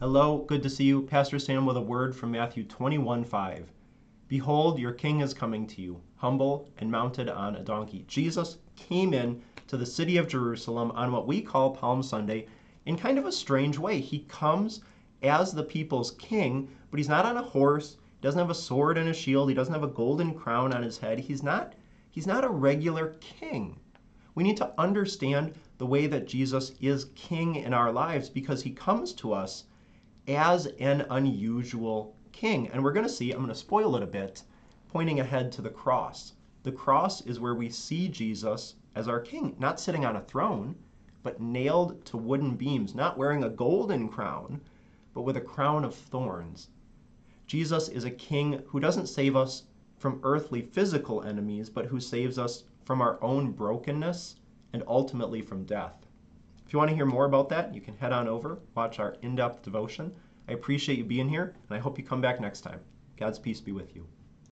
Hello, good to see you. Pastor Sam with a word from Matthew 21 5. Behold, your king is coming to you, humble and mounted on a donkey. Jesus came in to the city of Jerusalem on what we call Palm Sunday in kind of a strange way. He comes as the people's king, but he's not on a horse. He doesn't have a sword and a shield. He doesn't have a golden crown on his head. He's not he's not a regular king. We need to understand the way that Jesus is king in our lives because he comes to us as an unusual king. And we're going to see, I'm going to spoil it a bit, pointing ahead to the cross. The cross is where we see Jesus as our king, not sitting on a throne, but nailed to wooden beams, not wearing a golden crown, but with a crown of thorns. Jesus is a king who doesn't save us from earthly physical enemies, but who saves us from our own brokenness and ultimately from death. If you want to hear more about that, you can head on over, watch our in depth devotion. I appreciate you being here, and I hope you come back next time. God's peace be with you.